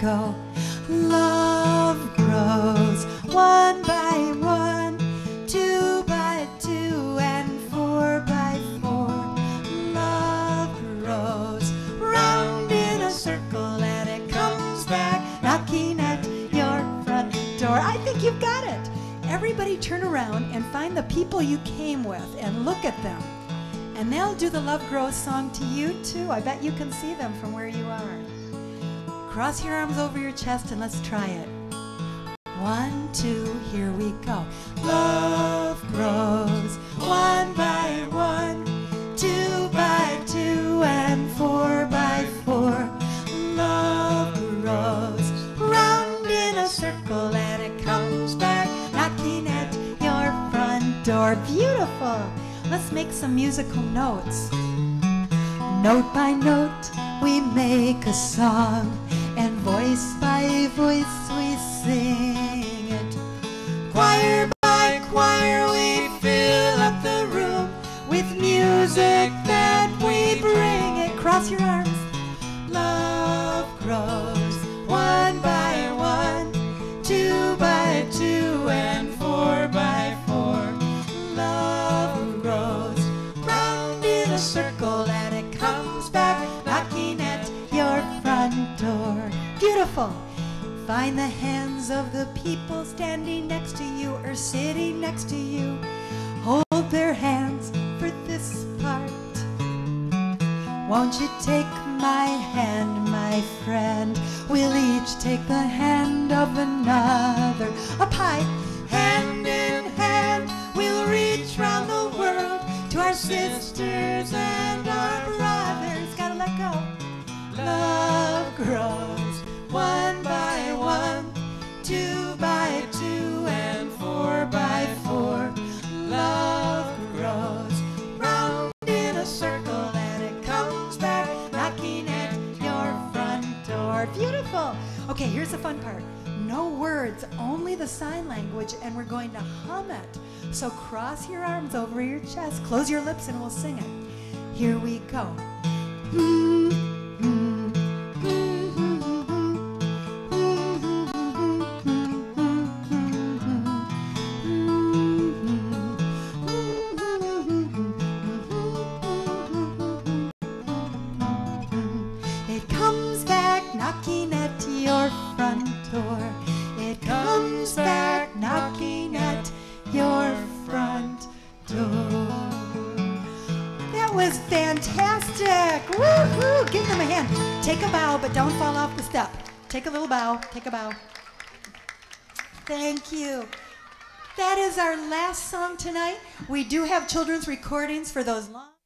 go. Love grows one by one, two by two, and four by four. Love grows round in a circle and it comes back knocking at your front door. I think you've got it. Everybody turn around and find the people you came with and look at them. And they'll do the Love Grows song to you too. I bet you can see them from where you are. Cross your arms over your chest and let's try it. One, two, here we go. Love grows one by one, two by two, and four by four. Love grows round in a circle and it comes back knocking at your front door. Beautiful. Let's make some musical notes. Note by note, we make a song, voice, we sing it. Choir by choir, we fill up the room with music that we bring it. Cross your arms. Love grows one by one, two by two, and four by four. Love grows round in a circle and it comes back knocking at your front door. Beautiful. Find the hands of the people standing next to you or sitting next to you. Hold their hands for this part. Won't you take my hand, my friend? We'll each take the hand of another. Up high, hand in hand, we'll reach round the world to our sisters and our brothers. Gotta let go. Love grows door. Beautiful. Okay, here's the fun part. No words, only the sign language, and we're going to hum it. So cross your arms over your chest, close your lips, and we'll sing it. Here we go. It was fantastic. Woohoo! Give them a hand. Take a bow, but don't fall off the step. Take a little bow. Take a bow. Thank you. That is our last song tonight. We do have children's recordings for those long.